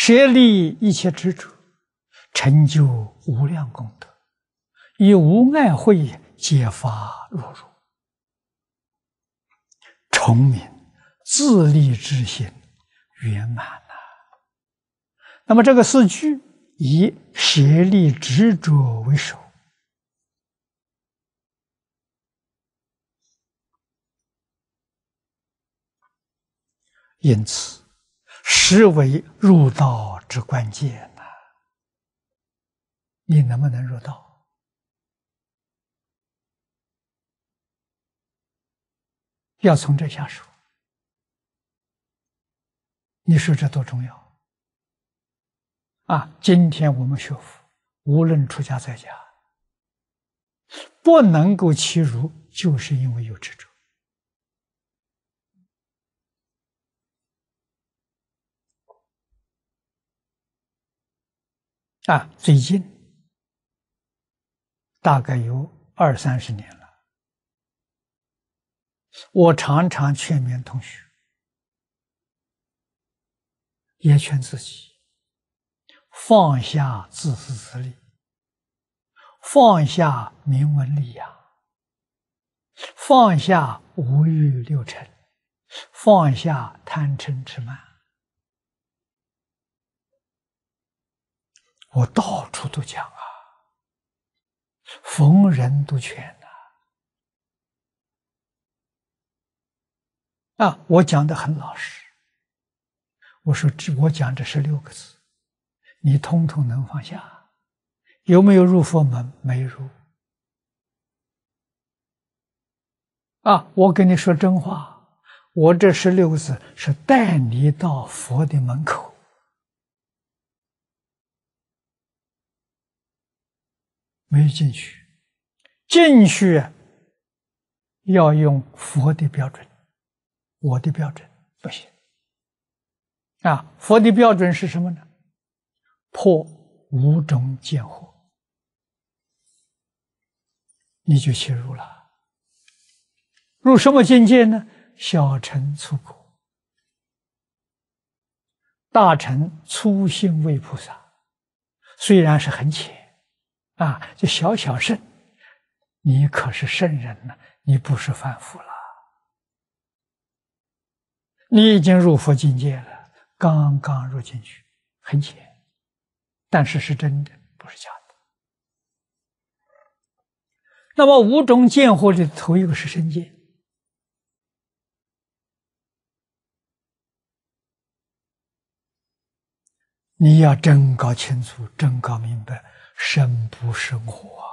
舍利一切执着，成就无量功德，以无碍慧揭发若如，重明自利之心圆满了。那么这个四句以舍利执着为首。因此，实为入道之关键呐！你能不能入道？要从这下手。你说这多重要啊！今天我们学佛，无论出家在家，不能够欺辱，就是因为有执着。啊，最近大概有二三十年了，我常常劝勉同学，也劝自己放下自私自利，放下名闻利养，放下五欲六尘，放下贪嗔痴慢。我到处都讲啊，逢人都劝呐。啊，我讲的很老实。我说这我讲这十六个字，你通通能放下？有没有入佛门？没入。啊，我跟你说真话，我这十六个字是带你到佛的门口。没有进去，进去要用佛的标准，我的标准不行。啊，佛的标准是什么呢？破五种见惑，你就切入了。入什么境界呢？小乘粗苦，大乘粗心为菩萨，虽然是很浅。啊，就小小圣，你可是圣人呢，你不是凡夫了，你已经入佛境界了，刚刚入进去，很浅，但是是真的，不是假的。那么五种见惑里头一个是身见，你要真搞清楚，真搞明白。生不生我？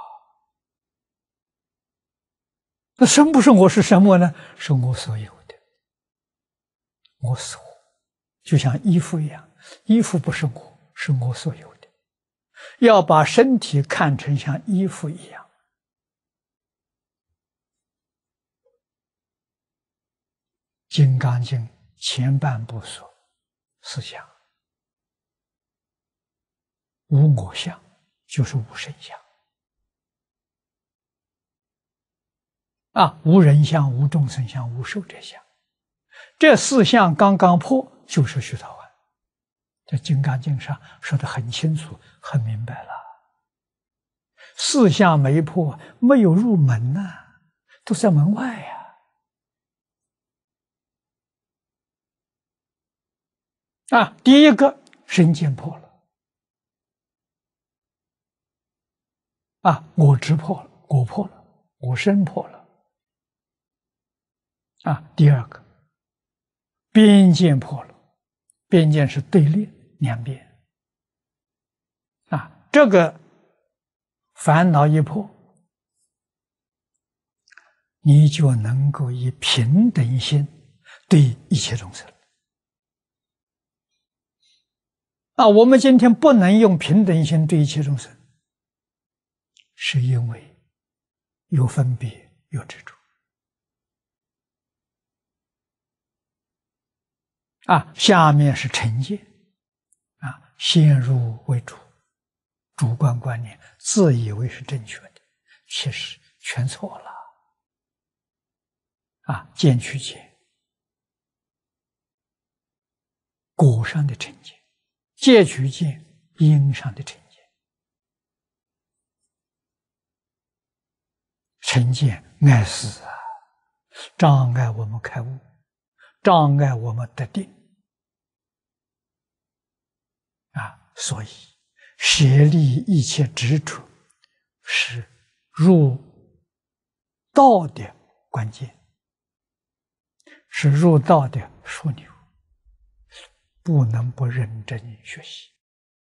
那生不生我是什么呢？是我所有的，我所，就像衣服一样，衣服不是我，是我所有的。要把身体看成像衣服一样，《金刚经》前半部说思想无我相。就是无神相啊，无人相、无众生相、无寿者相，这四相刚刚破，就是须陀洹。在《金刚经》上说的很清楚、很明白了。四相没破，没有入门呐，都在门外呀。啊，第一个身见破了。啊，我执破了，我破了，我身破了。啊，第二个，边见破了，边见是对立两边。啊，这个烦恼一破，你就能够以平等心对一切众生。啊，我们今天不能用平等心对一切众生。是因为有分别，有执着啊。下面是成见啊，先入为主，主观观念，自以为是正确的，其实全错了啊。见取见，果上的成见，戒取见因上的成，成见碍事啊，障碍我们开悟，障碍我们得定啊，所以舍利一切执着是入道的关键，是入道的枢纽。不能不认真学习。